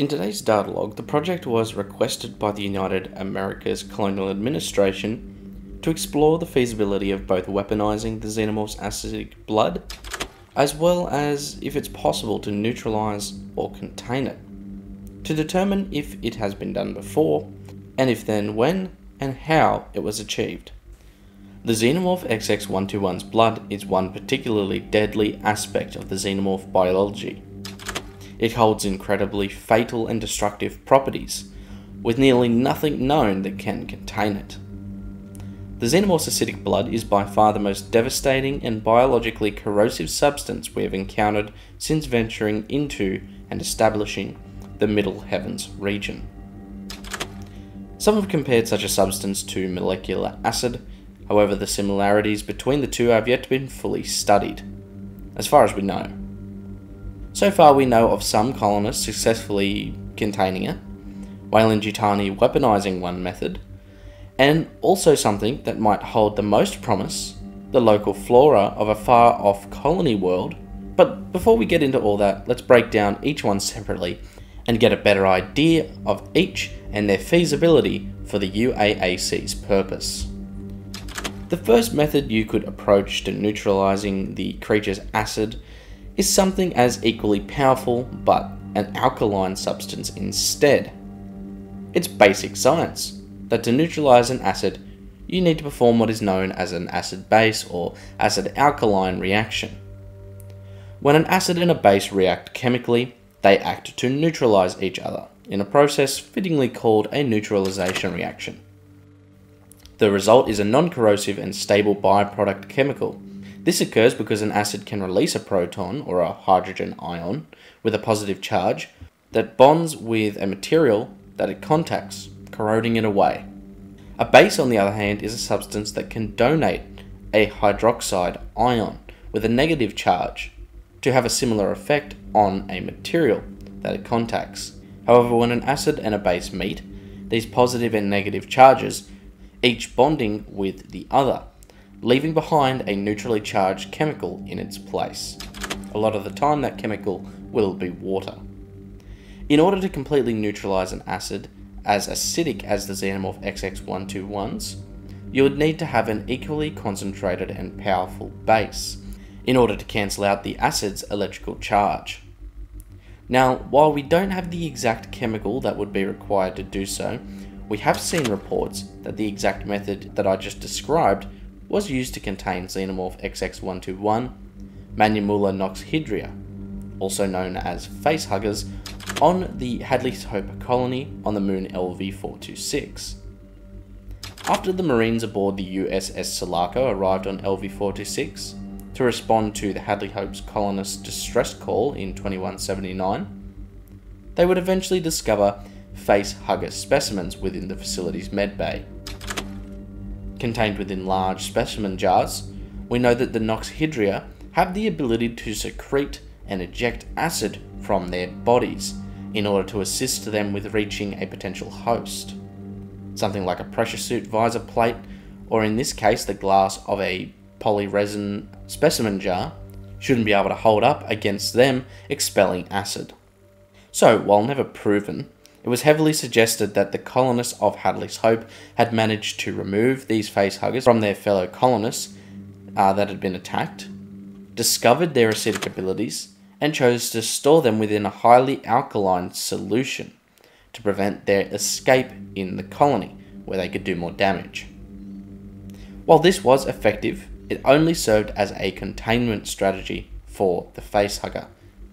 In today's data log, the project was requested by the United Americas Colonial Administration to explore the feasibility of both weaponizing the xenomorph's acidic blood, as well as if it's possible to neutralize or contain it, to determine if it has been done before, and if then when and how it was achieved. The xenomorph XX121's blood is one particularly deadly aspect of the xenomorph biology it holds incredibly fatal and destructive properties, with nearly nothing known that can contain it. The xenomorph's acidic blood is by far the most devastating and biologically corrosive substance we have encountered since venturing into and establishing the Middle Heavens region. Some have compared such a substance to molecular acid, however, the similarities between the two have yet to be fully studied, as far as we know. So far, we know of some colonists successfully containing it, Weyland-Yutani weaponizing one method, and also something that might hold the most promise the local flora of a far off colony world. But before we get into all that, let's break down each one separately and get a better idea of each and their feasibility for the UAAC's purpose. The first method you could approach to neutralizing the creature's acid is something as equally powerful but an alkaline substance instead. It's basic science that to neutralize an acid, you need to perform what is known as an acid base or acid alkaline reaction. When an acid and a base react chemically, they act to neutralize each other in a process fittingly called a neutralization reaction. The result is a non corrosive and stable byproduct chemical this occurs because an acid can release a proton or a hydrogen ion with a positive charge that bonds with a material that it contacts, corroding it away. A base, on the other hand, is a substance that can donate a hydroxide ion with a negative charge to have a similar effect on a material that it contacts. However, when an acid and a base meet, these positive and negative charges, each bonding with the other, leaving behind a neutrally charged chemical in its place. A lot of the time that chemical will be water. In order to completely neutralize an acid as acidic as the xenomorph XX121's, you would need to have an equally concentrated and powerful base in order to cancel out the acid's electrical charge. Now, while we don't have the exact chemical that would be required to do so, we have seen reports that the exact method that I just described was used to contain xenomorph XX121, Manumala noxhydria, also known as facehuggers, on the Hadley's Hope colony on the moon LV-426. After the Marines aboard the USS Sulaco arrived on LV-426 to respond to the Hadley Hope's colonist distress call in 2179, they would eventually discover face hugger specimens within the facility's medbay contained within large specimen jars, we know that the Noxhydria have the ability to secrete and eject acid from their bodies in order to assist them with reaching a potential host. Something like a pressure suit visor plate, or in this case, the glass of a polyresin specimen jar, shouldn't be able to hold up against them expelling acid. So, while never proven, it was heavily suggested that the colonists of Hadley's Hope had managed to remove these facehuggers from their fellow colonists uh, that had been attacked, discovered their acidic abilities, and chose to store them within a highly alkaline solution to prevent their escape in the colony, where they could do more damage. While this was effective, it only served as a containment strategy for the facehugger,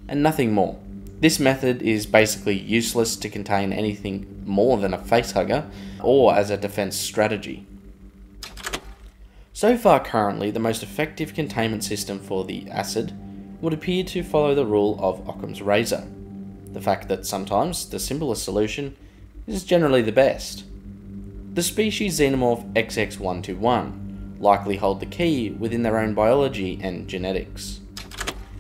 and nothing more. This method is basically useless to contain anything more than a facehugger or as a defense strategy. So far currently, the most effective containment system for the acid would appear to follow the rule of Occam's razor. The fact that sometimes the simplest solution is generally the best. The species Xenomorph XX121 likely hold the key within their own biology and genetics.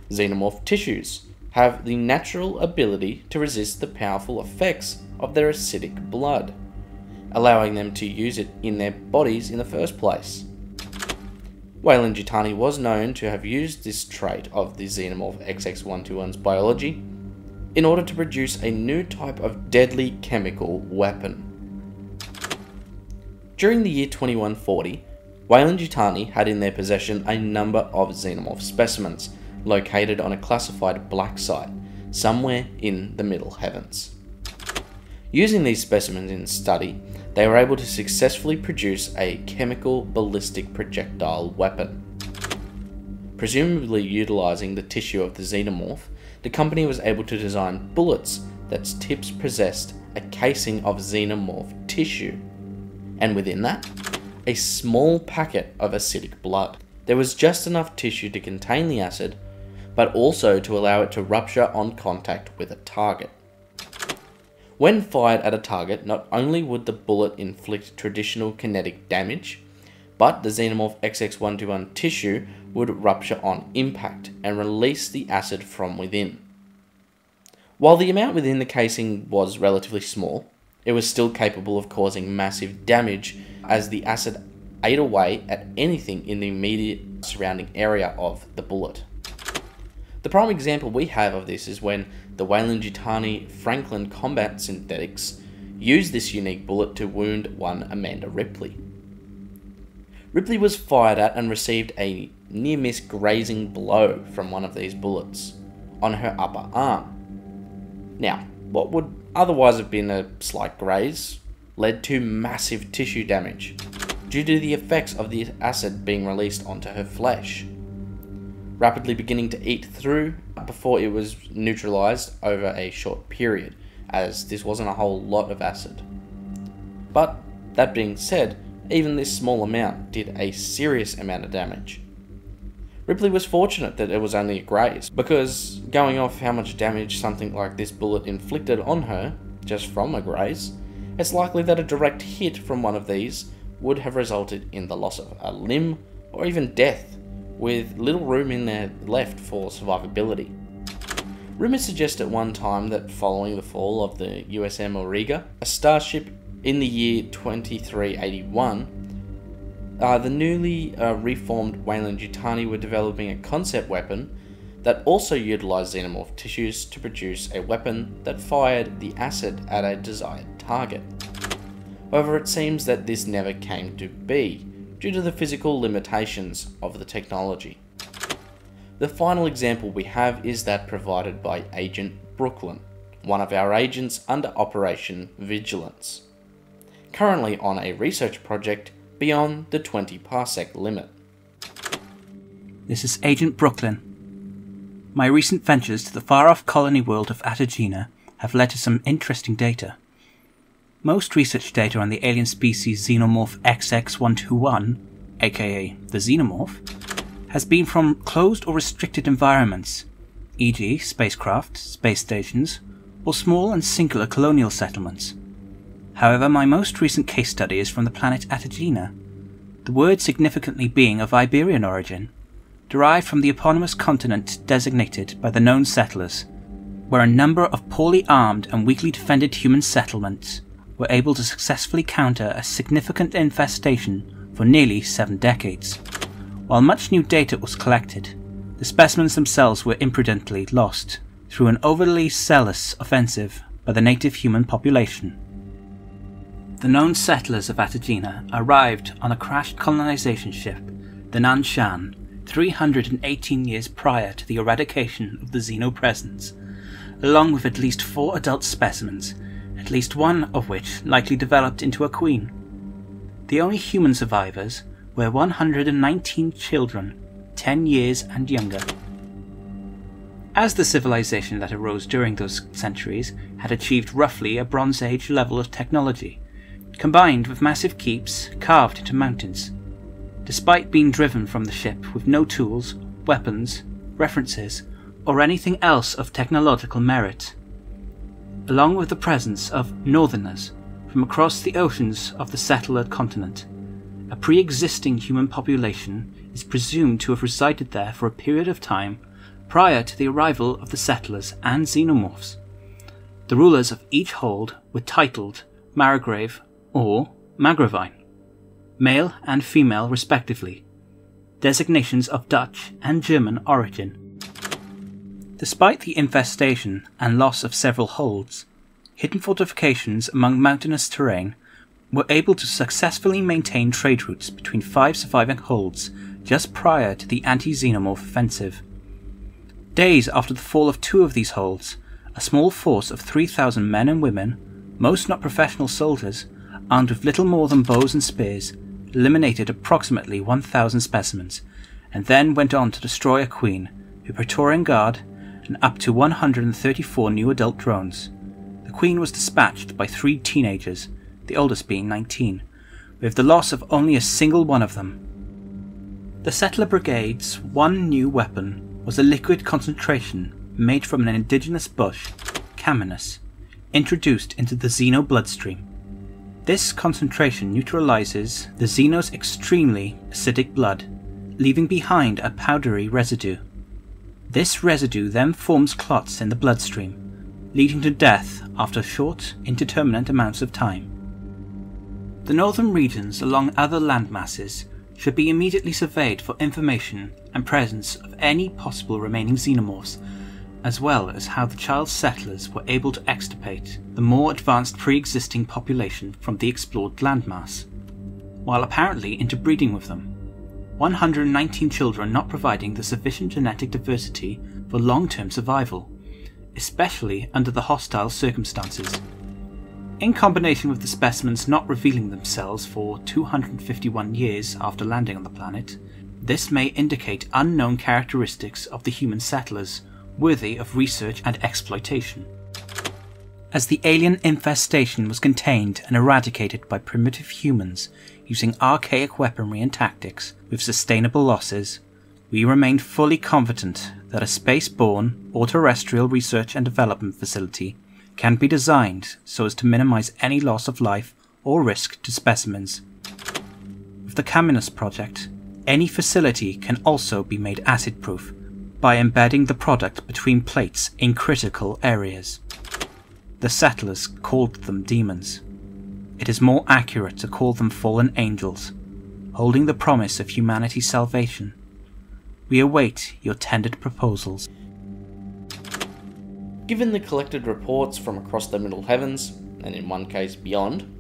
Xenomorph tissues have the natural ability to resist the powerful effects of their acidic blood, allowing them to use it in their bodies in the first place. Weyland-Yutani was known to have used this trait of the xenomorph XX121's biology in order to produce a new type of deadly chemical weapon. During the year 2140, Weyland-Yutani had in their possession a number of xenomorph specimens located on a classified black site somewhere in the middle heavens. Using these specimens in study, they were able to successfully produce a chemical ballistic projectile weapon. Presumably utilizing the tissue of the xenomorph, the company was able to design bullets that's tips possessed a casing of xenomorph tissue, and within that, a small packet of acidic blood. There was just enough tissue to contain the acid, but also to allow it to rupture on contact with a target. When fired at a target, not only would the bullet inflict traditional kinetic damage, but the Xenomorph XX121 tissue would rupture on impact and release the acid from within. While the amount within the casing was relatively small, it was still capable of causing massive damage as the acid ate away at anything in the immediate surrounding area of the bullet. The prime example we have of this is when the Weyland-Yutani Franklin Combat Synthetics used this unique bullet to wound one Amanda Ripley. Ripley was fired at and received a near miss grazing blow from one of these bullets on her upper arm. Now, what would otherwise have been a slight graze led to massive tissue damage due to the effects of the acid being released onto her flesh rapidly beginning to eat through before it was neutralized over a short period, as this wasn't a whole lot of acid. But that being said, even this small amount did a serious amount of damage. Ripley was fortunate that it was only a graze, because going off how much damage something like this bullet inflicted on her, just from a graze, it's likely that a direct hit from one of these would have resulted in the loss of a limb or even death with little room in there left for survivability. Rumours suggest at one time that following the fall of the USM Auriga, a starship in the year 2381, uh, the newly uh, reformed Weyland Yutani were developing a concept weapon that also utilised xenomorph tissues to produce a weapon that fired the acid at a desired target. However, it seems that this never came to be, due to the physical limitations of the technology. The final example we have is that provided by Agent Brooklyn, one of our agents under Operation Vigilance, currently on a research project beyond the 20 parsec limit. This is Agent Brooklyn. My recent ventures to the far-off colony world of Atagena have led to some interesting data. Most research data on the alien species Xenomorph XX121, aka the Xenomorph, has been from closed or restricted environments, e.g., spacecraft, space stations, or small and singular colonial settlements. However, my most recent case study is from the planet Atagena, the word significantly being of Iberian origin, derived from the eponymous continent designated by the known settlers, where a number of poorly armed and weakly defended human settlements were able to successfully counter a significant infestation for nearly seven decades. While much new data was collected, the specimens themselves were imprudently lost through an overly zealous offensive by the native human population. The known settlers of Atagena arrived on a crashed colonization ship, the Nanshan, 318 years prior to the eradication of the Xeno presence, along with at least four adult specimens at least one of which likely developed into a queen. The only human survivors were 119 children, 10 years and younger. As the civilization that arose during those centuries had achieved roughly a Bronze Age level of technology, combined with massive keeps carved into mountains, despite being driven from the ship with no tools, weapons, references, or anything else of technological merit, along with the presence of northerners from across the oceans of the settled continent. A pre existing human population is presumed to have resided there for a period of time prior to the arrival of the settlers and xenomorphs. The rulers of each hold were titled Margrave or Margravine, male and female respectively, designations of Dutch and German origin. Despite the infestation and loss of several holds, hidden fortifications among mountainous terrain were able to successfully maintain trade routes between five surviving holds just prior to the anti xenomorph offensive. Days after the fall of two of these holds, a small force of 3,000 men and women, most not professional soldiers, armed with little more than bows and spears, eliminated approximately 1,000 specimens, and then went on to destroy a queen, a Praetorian guard, and up to 134 new adult drones. The queen was dispatched by three teenagers, the oldest being 19, with the loss of only a single one of them. The settler brigade's one new weapon was a liquid concentration made from an indigenous bush, Caminus, introduced into the Xeno bloodstream. This concentration neutralizes the Xeno's extremely acidic blood, leaving behind a powdery residue. This residue then forms clots in the bloodstream, leading to death after short, indeterminate amounts of time. The northern regions along other landmasses should be immediately surveyed for information and presence of any possible remaining xenomorphs, as well as how the child settlers were able to extirpate the more advanced pre existing population from the explored landmass, while apparently interbreeding with them. 119 children not providing the sufficient genetic diversity for long term survival, especially under the hostile circumstances. In combination with the specimens not revealing themselves for 251 years after landing on the planet, this may indicate unknown characteristics of the human settlers worthy of research and exploitation. As the alien infestation was contained and eradicated by primitive humans using archaic weaponry and tactics with sustainable losses, we remain fully confident that a space-borne or terrestrial research and development facility can be designed so as to minimize any loss of life or risk to specimens. With the Caminus project, any facility can also be made acid proof by embedding the product between plates in critical areas. The settlers called them demons. It is more accurate to call them fallen angels, holding the promise of humanity's salvation. We await your tendered proposals. Given the collected reports from across the Middle Heavens, and in one case beyond,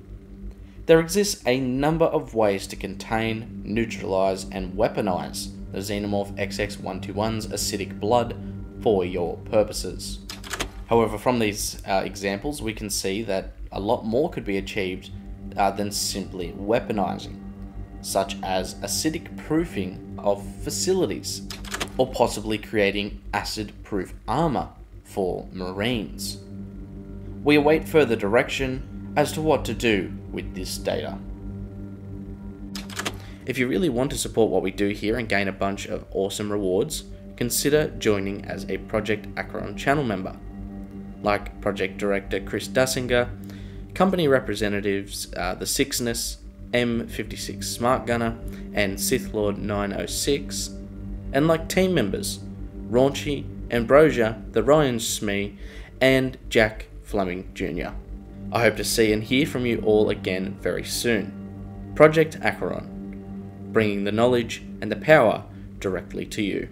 there exists a number of ways to contain, neutralize, and weaponize the Xenomorph XX121's acidic blood for your purposes. However, from these uh, examples, we can see that a lot more could be achieved uh, than simply weaponizing, such as acidic proofing of facilities, or possibly creating acid proof armor for Marines. We await further direction as to what to do with this data. If you really want to support what we do here and gain a bunch of awesome rewards, consider joining as a Project Acheron channel member, like Project Director Chris Dasinger, company representatives uh, The Sixxness, M56 Smart Gunner, and Sith Lord 906, and like team members Raunchy, Ambrosia, the Ryan Smee, and Jack Flemming Jr. I hope to see and hear from you all again very soon. Project Acheron, bringing the knowledge and the power directly to you.